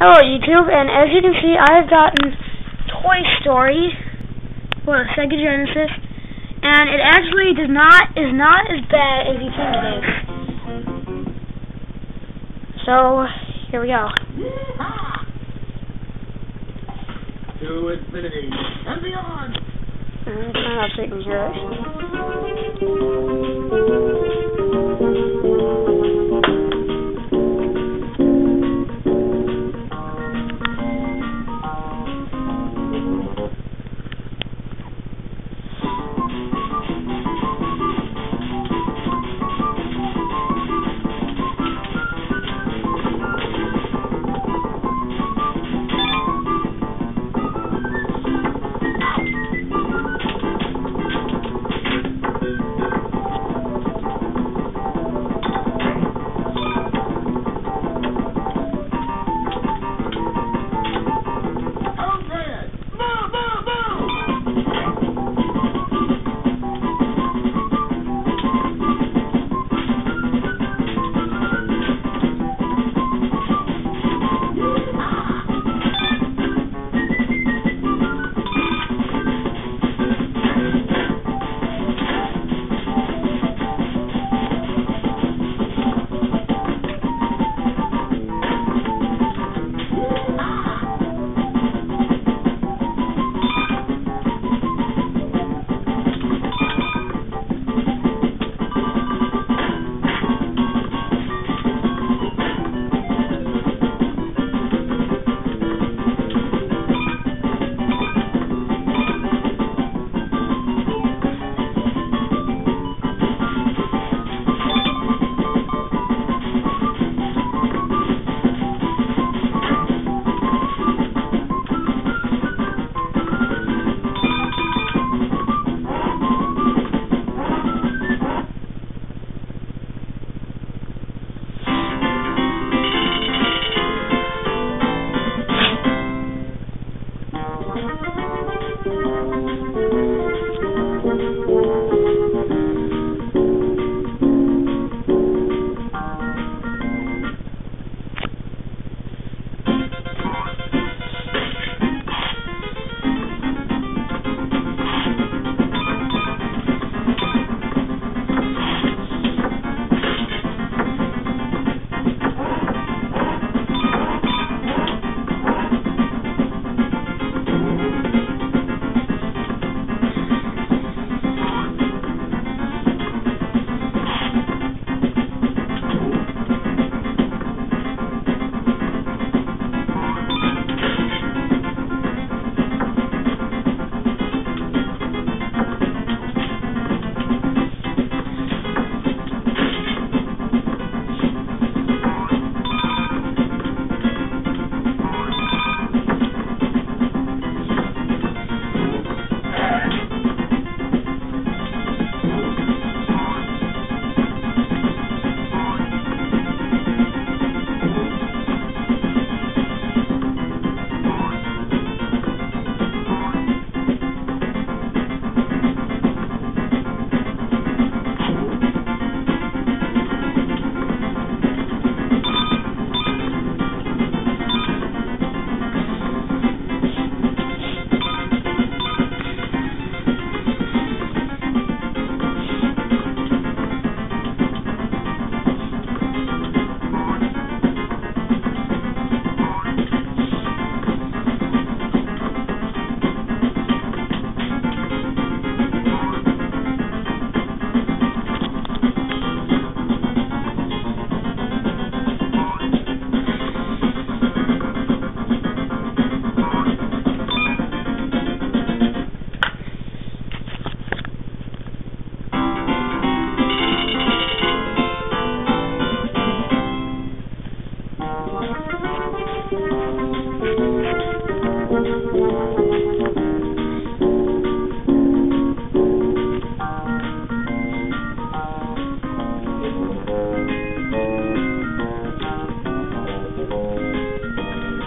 Hello YouTube, and as you can see, I've gotten Toy Story for the Sega Genesis, and it actually does not is not as bad as you think it is. So here we go. To infinity and beyond. I'm trying to.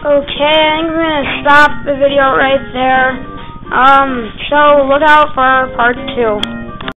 Okay, I'm gonna stop the video right there. Um, so look out for part two.